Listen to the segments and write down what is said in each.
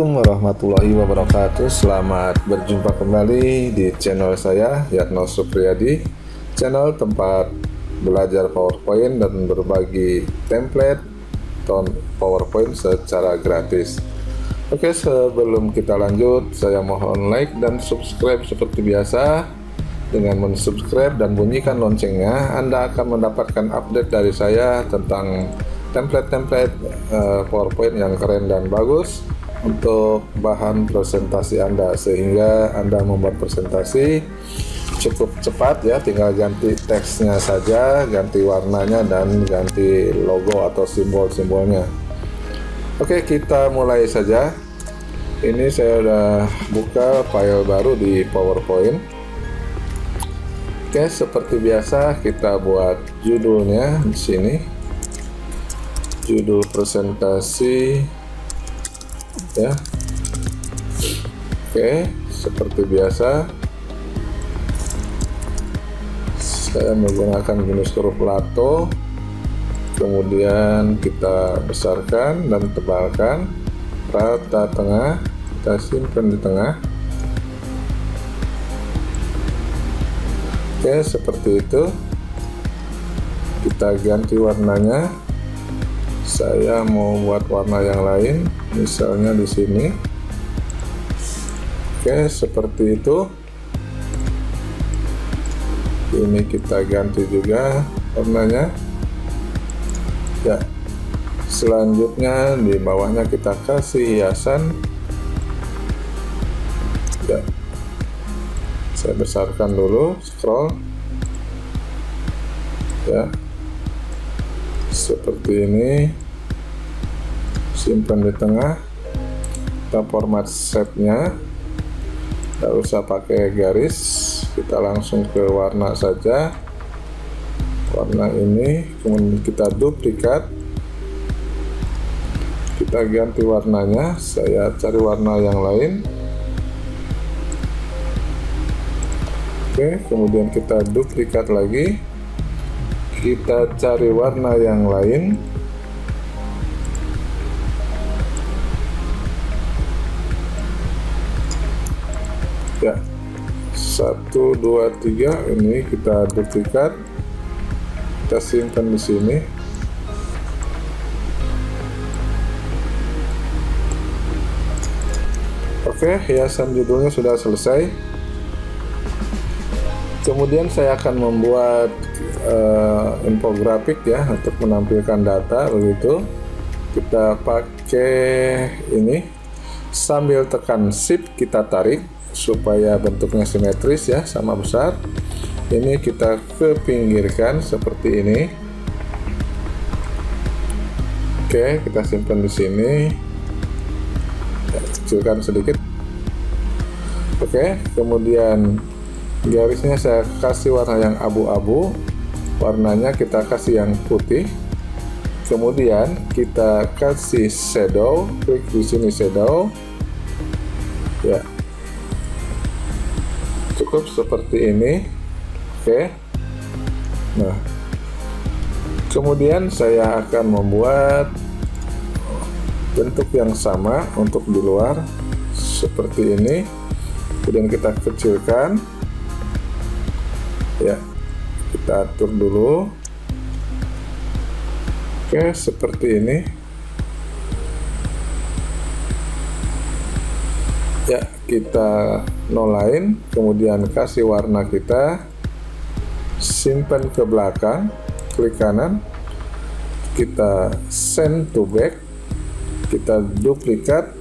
Assalamualaikum warahmatullahi wabarakatuh. Selamat berjumpa kembali di channel saya Yatno Supriyadi. Channel tempat belajar PowerPoint dan berbagi template PowerPoint secara gratis. Oke sebelum kita lanjut saya mohon like dan subscribe seperti biasa. Dengan mensubscribe dan bunyikan loncengnya Anda akan mendapatkan update dari saya tentang template-template uh, PowerPoint yang keren dan bagus untuk bahan presentasi Anda sehingga Anda membuat presentasi cukup cepat ya tinggal ganti teksnya saja ganti warnanya dan ganti logo atau simbol-simbolnya. Oke kita mulai saja. Ini saya sudah buka file baru di PowerPoint. Oke seperti biasa kita buat judulnya di sini. Judul presentasi ya. Oke seperti biasa saya menggunakan jenis huruf lato. Kemudian kita besarkan dan tebalkan. Rata tengah kita simpan di tengah. Oke seperti itu. Kita ganti warnanya saya mau buat warna yang lain misalnya di sini. Oke seperti itu. Ini kita ganti juga warnanya. Ya selanjutnya di bawahnya kita kasih hiasan. Ya saya besarkan dulu scroll. Ya seperti ini. Simpan di tengah. Kita format setnya. Tidak usah pakai garis. Kita langsung ke warna saja. Warna ini kemudian kita duplikat. Kita ganti warnanya. Saya cari warna yang lain. Oke kemudian kita duplikat lagi kita cari warna yang lain. Ya satu dua tiga. Ini kita duplikat kita simpan di sini. Oke hiasan judulnya sudah selesai. Kemudian saya akan membuat uh, infografik ya untuk menampilkan data begitu. Kita pakai ini. Sambil tekan shift kita tarik supaya bentuknya simetris ya sama besar. Ini kita ke pinggirkan seperti ini. Oke kita simpan di sini. Kecilkan sedikit. Oke kemudian garisnya saya kasih warna yang abu-abu warnanya kita kasih yang putih. Kemudian kita kasih shadow klik di sini shadow. Ya. Cukup seperti ini. Oke. Nah. Kemudian saya akan membuat bentuk yang sama untuk di luar seperti ini. Kemudian kita kecilkan kita atur dulu. Oke seperti ini. Ya kita nolain kemudian kasih warna kita. Simpan ke belakang klik kanan. Kita send to back. Kita duplikat.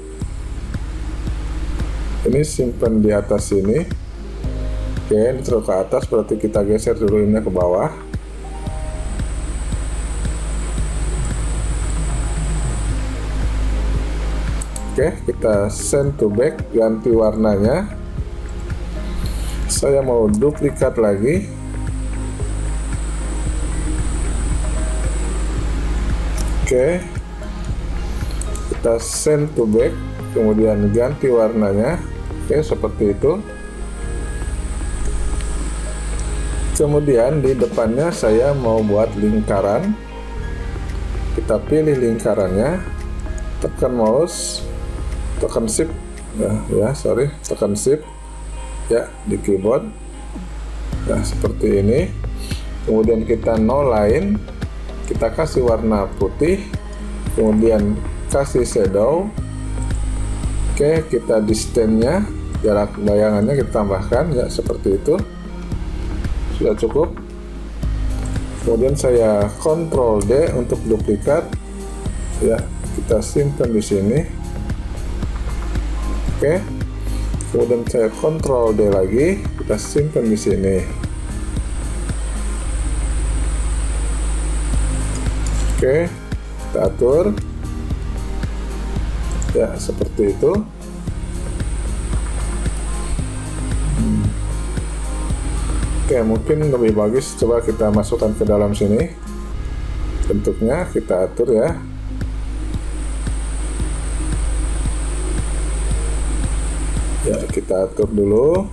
Ini simpan di atas ini oke ini terus ke atas berarti kita geser dulu ini ke bawah. Oke kita send to back ganti warnanya. Saya mau duplikat lagi. Oke. Kita send to back kemudian ganti warnanya. Oke seperti itu kemudian di depannya saya mau buat lingkaran. Kita pilih lingkarannya. Tekan mouse tekan shift. Ya ya sorry tekan shift. Ya di keyboard. Nah seperti ini. Kemudian kita no line. Kita kasih warna putih. Kemudian kasih shadow. Oke kita distance jarak bayangannya kita tambahkan ya seperti itu sudah cukup. Kemudian saya Ctrl D untuk duplikat. Ya kita simpan di sini. Oke. Kemudian saya Ctrl D lagi. Kita simpan di sini. Oke kita atur. Ya seperti itu oke mungkin lebih bagus coba kita masukkan ke dalam sini. Bentuknya kita atur ya. Ya kita atur dulu.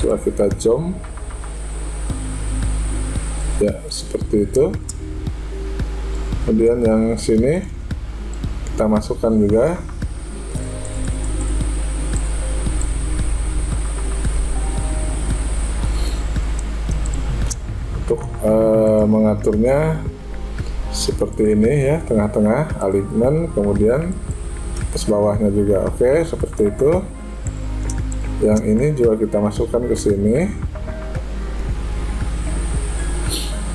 Coba kita zoom ya seperti itu. Kemudian yang sini kita masukkan juga. Untuk uh, mengaturnya seperti ini ya tengah-tengah alignment kemudian atas bawahnya juga. Oke seperti itu. Yang ini juga kita masukkan ke sini.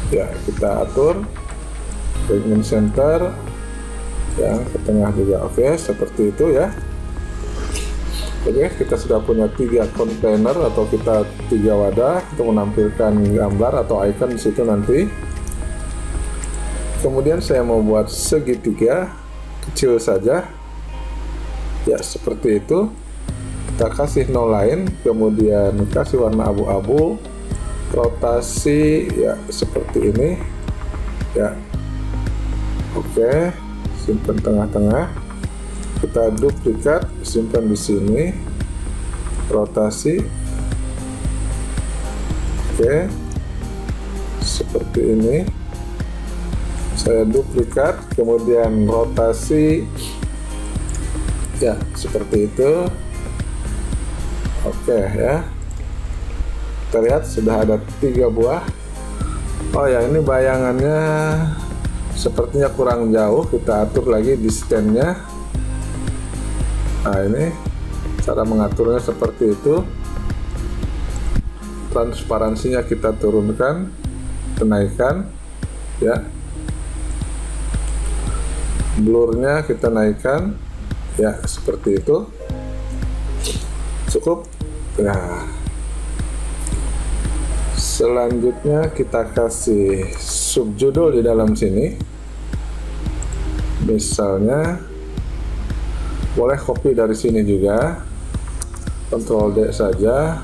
Ya kita atur segment center yang ke tengah juga. Oke okay, seperti itu ya. Oke okay, kita sudah punya tiga kontainer atau kita tiga wadah untuk menampilkan gambar atau icon di situ nanti. Kemudian saya mau buat segitiga kecil saja. Ya seperti itu. Kita kasih no line kemudian kasih warna abu-abu. Rotasi ya seperti ini. Ya. Oke simpan tengah-tengah. Kita duplikat simpan di sini. Rotasi. Oke. Seperti ini. Saya duplikat kemudian rotasi. Ya seperti itu. Oke ya. Kita lihat sudah ada tiga buah. Oh ya ini bayangannya sepertinya kurang jauh kita atur lagi di standnya. Nah ini cara mengaturnya seperti itu. Transparansinya kita turunkan kenaikan ya. Blurnya kita naikkan ya seperti itu. Cukup? Nah selanjutnya kita kasih subjudul di dalam sini. Misalnya boleh copy dari sini juga. Ctrl D saja.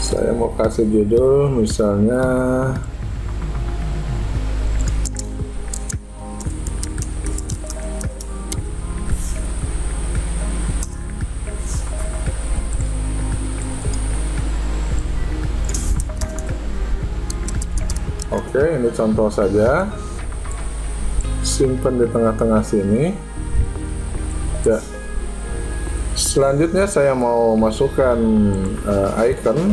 Saya mau kasih judul misalnya ini contoh saja. Simpan di tengah-tengah sini. Ya. Selanjutnya saya mau masukkan uh, icon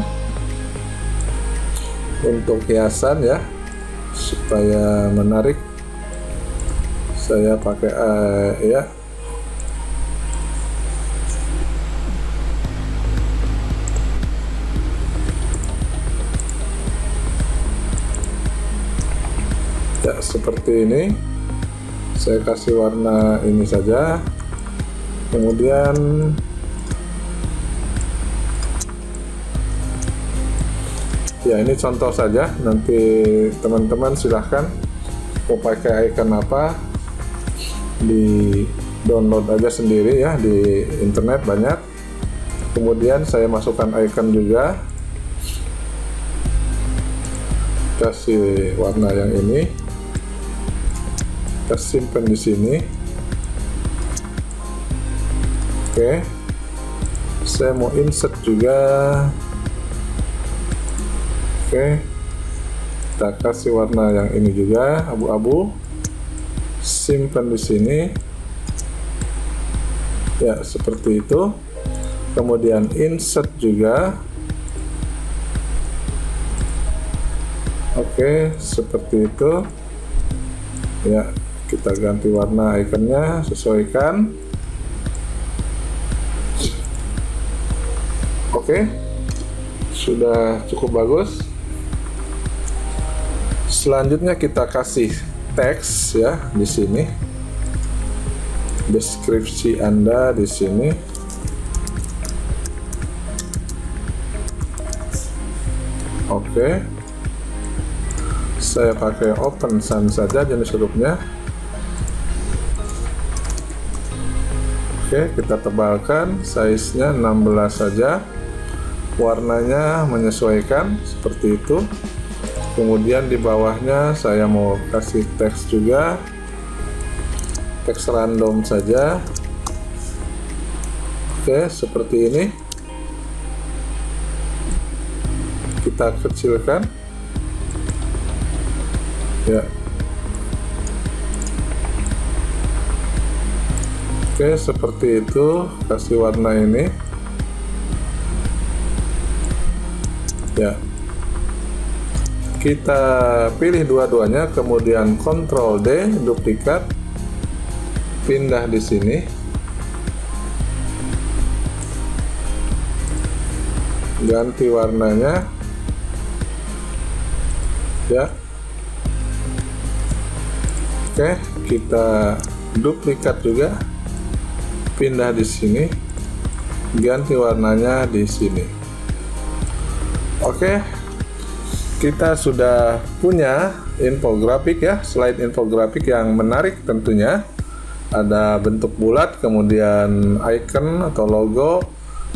untuk hiasan ya, supaya menarik. Saya pakai uh, ya seperti ini. Saya kasih warna ini saja. Kemudian ya ini contoh saja. Nanti teman-teman silahkan mau pakai icon apa di download aja sendiri ya di internet banyak. Kemudian saya masukkan icon juga. Kasih warna yang ini simpan di sini. Oke. Saya mau insert juga. Oke. Kita kasih warna yang ini juga abu-abu. Simpan di sini. Ya seperti itu. Kemudian insert juga. Oke seperti itu. Ya kita ganti warna ikonnya sesuaikan. Oke sudah cukup bagus. Selanjutnya kita kasih teks ya di sini. Deskripsi Anda di sini. Oke. Saya pakai open sun saja jenis hurufnya oke kita tebalkan size nya 16 saja. Warnanya menyesuaikan seperti itu. Kemudian di bawahnya saya mau kasih teks juga. Teks random saja. Oke seperti ini. Kita kecilkan. Ya oke seperti itu kasih warna ini. Ya. Kita pilih dua-duanya kemudian Ctrl D duplikat pindah di sini. Ganti warnanya. Ya. Oke kita duplikat juga pindah di sini ganti warnanya di sini. Oke kita sudah punya infografik ya slide infografik yang menarik tentunya. Ada bentuk bulat kemudian icon atau logo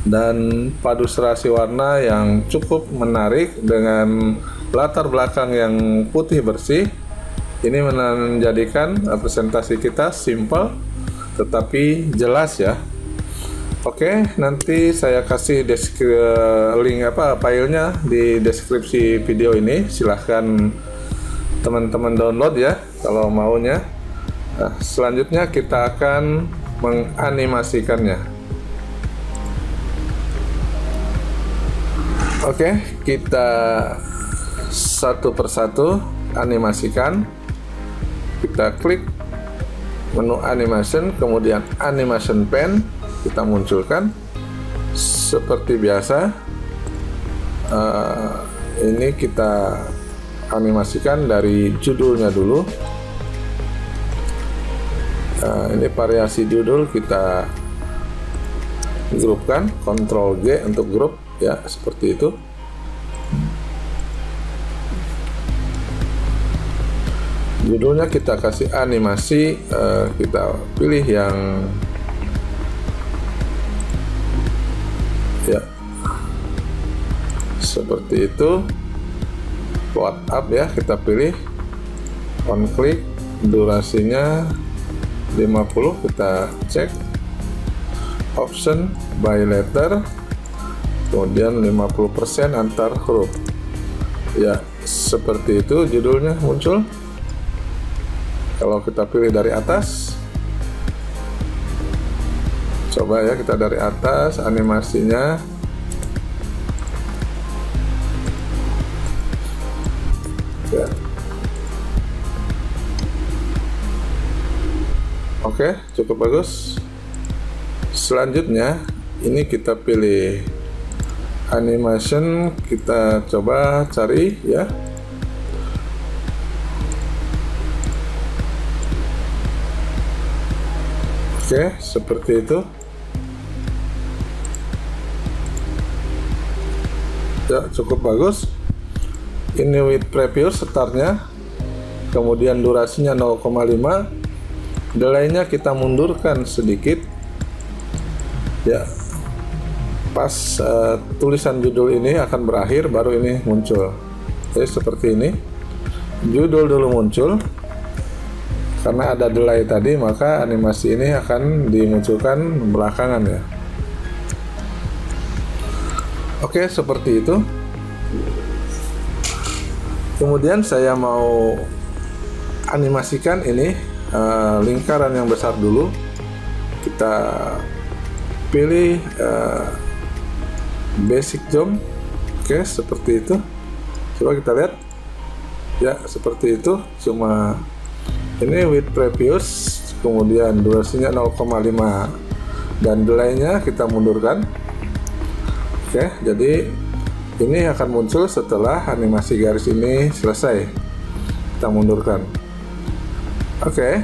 dan padu serasi warna yang cukup menarik dengan latar belakang yang putih bersih. Ini menjadikan presentasi kita simple tetapi jelas ya Oke, nanti saya kasih link apa filenya di deskripsi video ini. Silahkan teman-teman download ya kalau maunya. Nah, selanjutnya kita akan menganimasikannya. Oke, kita satu persatu animasikan. Kita klik menu animation, kemudian animation pen kita munculkan seperti biasa. Uh, ini kita animasikan dari judulnya dulu nah, ini variasi judul kita grupkan Ctrl G untuk grup ya seperti itu judulnya kita kasih animasi uh, kita pilih yang ya seperti itu. Plot up ya kita pilih. On click durasinya 50 kita cek. Option by letter kemudian 50% antar huruf. Ya seperti itu judulnya muncul kalau kita pilih dari atas coba ya kita dari atas animasinya ya Oke, cukup bagus. Selanjutnya, ini kita pilih animation, kita coba cari ya. Oke, seperti itu. Ya, cukup bagus. Ini with preview startnya, kemudian durasinya 0,5 delaynya kita mundurkan sedikit. Ya pas uh, tulisan judul ini akan berakhir baru ini muncul. Jadi seperti ini. Judul dulu muncul karena ada delay tadi maka animasi ini akan dimunculkan belakangan ya. Oke seperti itu. Kemudian saya mau animasikan ini uh, lingkaran yang besar dulu. Kita pilih uh, basic jump. Oke seperti itu. Coba kita lihat. Ya seperti itu. Cuma ini with previous kemudian durasinya 0,5 dan delaynya kita mundurkan. Oke jadi ini akan muncul setelah animasi garis ini selesai. Kita mundurkan. Oke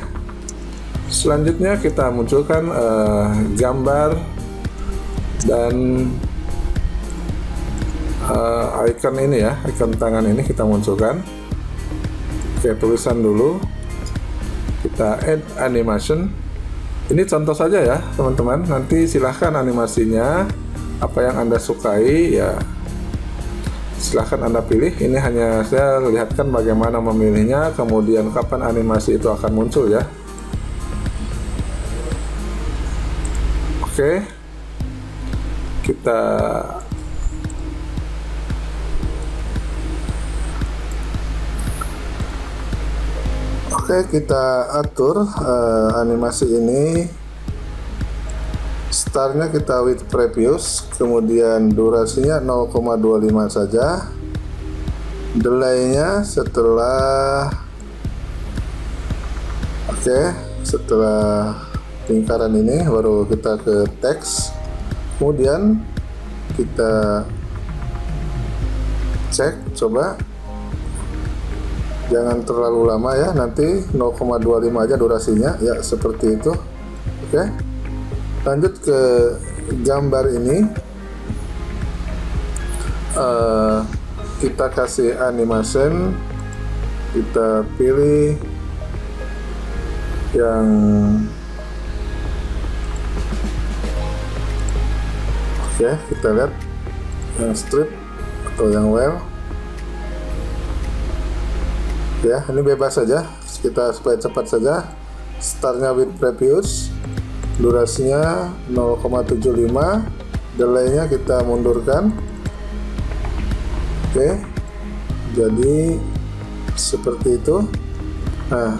selanjutnya kita munculkan uh, gambar dan uh, icon ini ya icon tangan ini kita munculkan. Oke tulisan dulu kita add animation. Ini contoh saja ya teman-teman. Nanti silahkan animasinya. Apa yang anda sukai ya. Silahkan anda pilih. Ini hanya saya lihatkan bagaimana memilihnya kemudian kapan animasi itu akan muncul ya. Oke. Kita Oke, kita atur uh, animasi ini. Startnya kita with previous, kemudian durasinya 0,25 saja. Delaynya setelah Oke, okay, setelah lingkaran ini baru kita ke teks. Kemudian kita cek coba jangan terlalu lama ya nanti 0,25 aja durasinya. Ya seperti itu. Oke. Lanjut ke gambar ini. Uh, kita kasih animation. Kita pilih yang oke kita lihat yang strip atau yang well ya ini bebas saja. Kita supaya cepat saja. Startnya with previous. Durasinya 0,75 delaynya kita mundurkan. Oke. Jadi seperti itu. Nah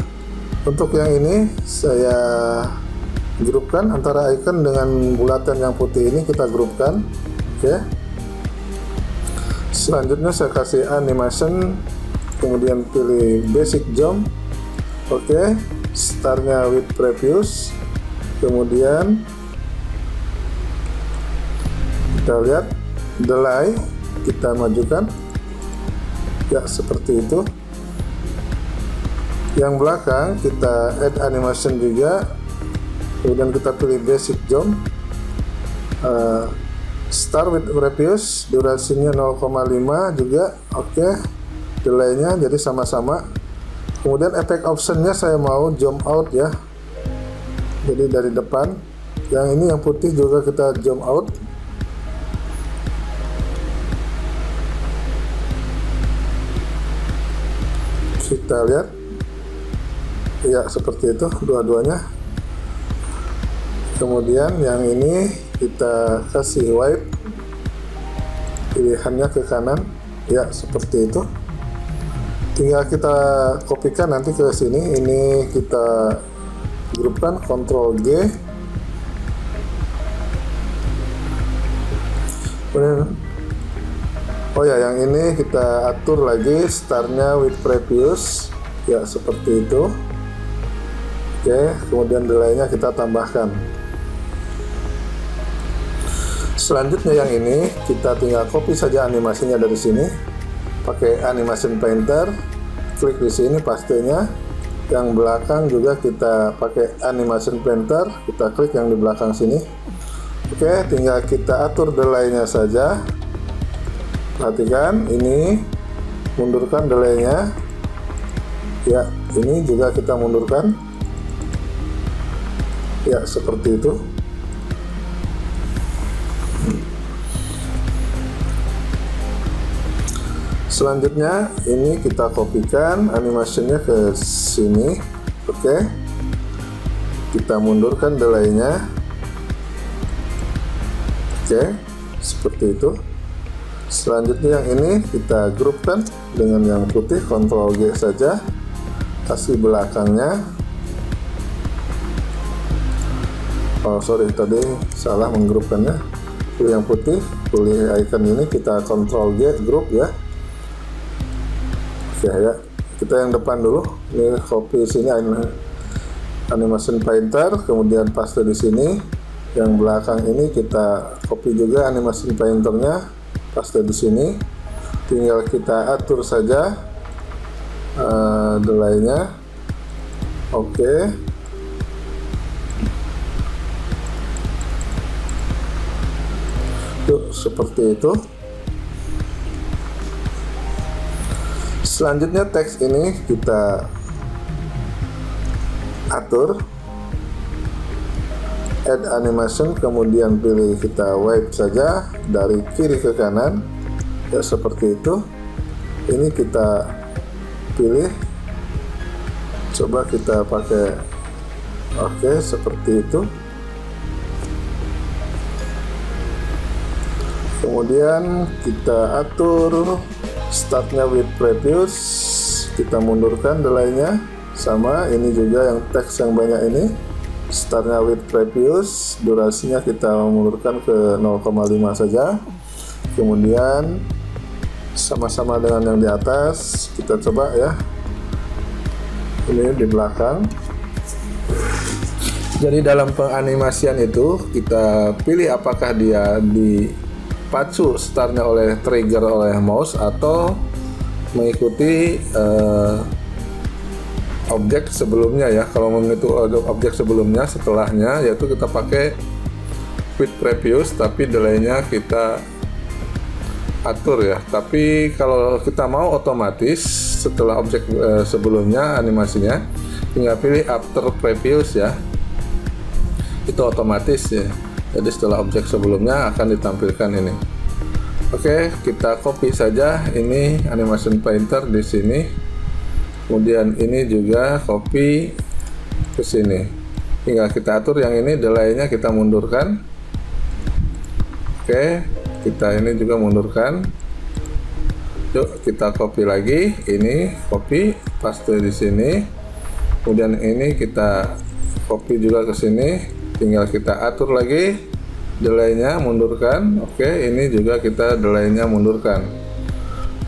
untuk yang ini saya grupkan antara icon dengan bulatan yang putih ini kita grupkan. Oke. Selanjutnya saya kasih animation kemudian pilih basic jump. Oke okay. startnya with previous. Kemudian kita lihat delay kita majukan. Ya seperti itu. Yang belakang kita add animation juga. Kemudian kita pilih basic jump. Uh, start with previous durasinya 0,5 juga. Oke. okay delaynya jadi sama-sama. Kemudian efek optionnya saya mau jump out ya. Jadi dari depan. Yang ini yang putih juga kita jump out. Kita lihat. Ya seperti itu dua-duanya. Kemudian yang ini kita kasih white pilihannya ke kanan. Ya seperti itu tinggal kita kopikan nanti ke sini. Ini kita grupkan Ctrl G. Oh ya yang ini kita atur lagi startnya with previous. Ya seperti itu. Oke kemudian delaynya kita tambahkan. Selanjutnya yang ini kita tinggal copy saja animasinya dari sini pakai animation painter klik di sini pastinya. Yang belakang juga kita pakai animation painter kita klik yang di belakang sini. Oke tinggal kita atur delaynya saja. Perhatikan ini mundurkan delaynya. Ya ini juga kita mundurkan. Ya seperti itu selanjutnya ini kita kopikan animasinya ke sini. Oke. Okay. kita mundurkan delaynya oke okay. seperti itu. Selanjutnya yang ini kita grupkan dengan yang putih Ctrl G saja. Kasih belakangnya. Oh sorry tadi salah menggrupkannya. Pilih yang putih pilih icon ini kita Ctrl G grup ya oke ya. Kita yang depan dulu. Ini copy sini animation painter kemudian paste di sini. Yang belakang ini kita copy juga animation painternya paste di sini. Tinggal kita atur saja uh, delaynya. Oke. Okay. Seperti itu selanjutnya teks ini kita atur. Add animation kemudian pilih kita wipe saja dari kiri ke kanan. Ya seperti itu. Ini kita pilih. Coba kita pakai oke okay, seperti itu. Kemudian kita atur startnya with previous kita mundurkan delaynya sama ini juga yang teks yang banyak ini. Startnya with previous durasinya kita mengulurkan ke 0,5 saja. Kemudian sama-sama dengan yang di atas kita coba ya. Ini di belakang. Jadi dalam penganimasian itu kita pilih apakah dia dipacu startnya oleh trigger oleh mouse atau mengikuti uh, objek sebelumnya ya. Kalau menghitung objek sebelumnya setelahnya yaitu kita pakai with previous tapi delaynya kita atur ya. Tapi kalau kita mau otomatis setelah objek e, sebelumnya animasinya tinggal pilih after previous ya. Itu otomatis ya jadi setelah objek sebelumnya akan ditampilkan ini. Oke kita copy saja. Ini animation painter di sini. Kemudian ini juga copy ke sini. Tinggal kita atur yang ini delaynya kita mundurkan. Oke kita ini juga mundurkan. Yuk kita copy lagi. Ini copy paste di sini. Kemudian ini kita copy juga ke sini tinggal kita atur lagi. Delaynya mundurkan. Oke ini juga kita delaynya mundurkan.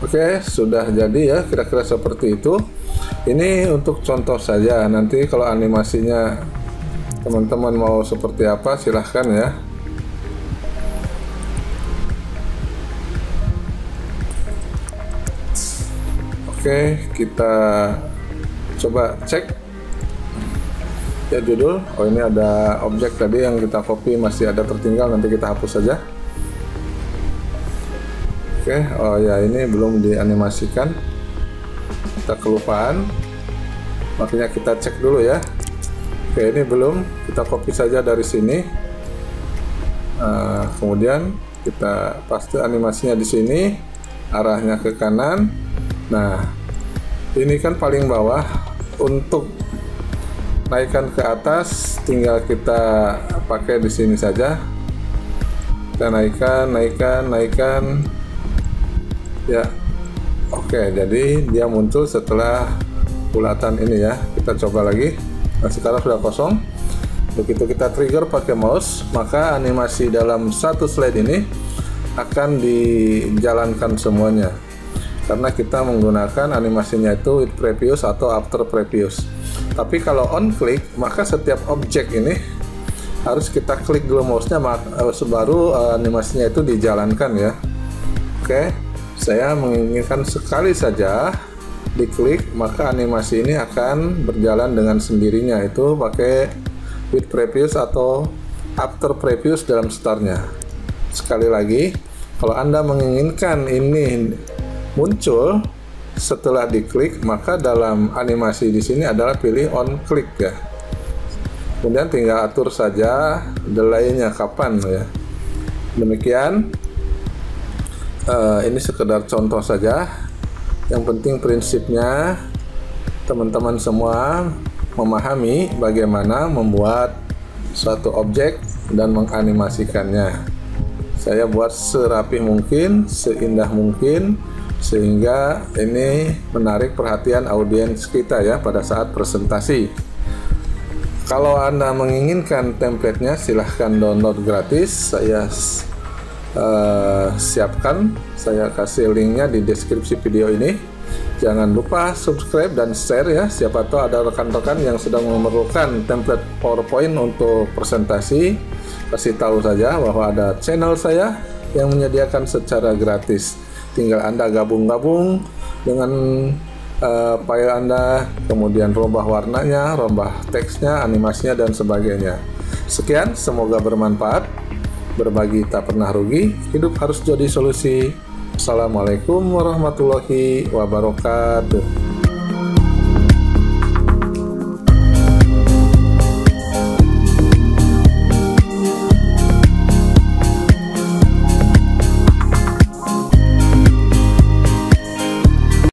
Oke sudah jadi ya kira-kira seperti itu. Ini untuk contoh saja. Nanti kalau animasinya teman-teman mau seperti apa silahkan ya. Oke kita coba cek ya judul. Oh ini ada objek tadi yang kita copy masih ada tertinggal nanti kita hapus saja. Oke oh ya ini belum dianimasikan. Kita kelupaan. Makanya kita cek dulu ya. Oke ini belum. Kita copy saja dari sini. Uh, kemudian kita paste animasinya di sini arahnya ke kanan. Nah ini kan paling bawah untuk naikkan ke atas tinggal kita pakai di sini saja kita naikkan naikkan naikkan ya Oke, jadi dia muncul setelah bulatan ini ya. Kita coba lagi. Nah, sekarang sudah kosong. Begitu kita trigger pakai mouse, maka animasi dalam satu slide ini akan dijalankan semuanya. Karena kita menggunakan animasinya itu with previous atau after previous. Tapi kalau on click, maka setiap objek ini harus kita klik dulu mouse-nya eh, baru eh, animasinya itu dijalankan ya. Oke saya menginginkan sekali saja diklik maka animasi ini akan berjalan dengan sendirinya. Itu pakai with previous atau after previous dalam startnya sekali lagi kalau anda menginginkan ini muncul setelah diklik maka dalam animasi di sini adalah pilih on click ya. Kemudian tinggal atur saja delaynya kapan ya. Demikian. Uh, ini sekedar contoh saja. Yang penting prinsipnya teman-teman semua memahami bagaimana membuat suatu objek dan menganimasikannya. Saya buat serapi mungkin seindah mungkin sehingga ini menarik perhatian audiens kita ya pada saat presentasi. Kalau anda menginginkan templatenya silahkan download gratis. Saya uh, siapkan. Saya kasih linknya di deskripsi video ini. Jangan lupa subscribe dan share ya. Siapa tahu ada rekan-rekan yang sedang memerlukan template powerpoint untuk presentasi. Kasih tahu saja bahwa ada channel saya yang menyediakan secara gratis tinggal anda gabung-gabung dengan uh, file anda kemudian rombah warnanya rombah teksnya animasinya dan sebagainya. Sekian semoga bermanfaat. Berbagi tak pernah rugi. Hidup harus jadi solusi. Assalamualaikum warahmatullahi wabarakatuh